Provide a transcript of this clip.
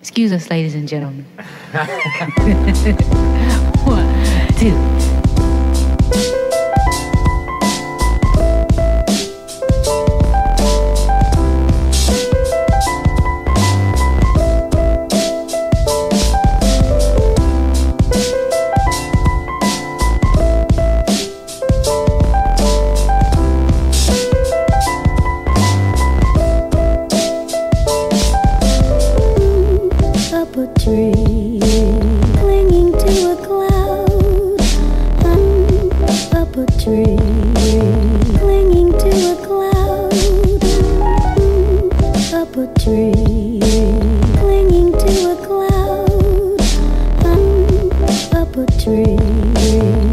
Excuse us, ladies and gentlemen. One, two. a tree, clinging to a cloud. Tree, clinging to a cloud. Tree, clinging to a cloud. Up a tree.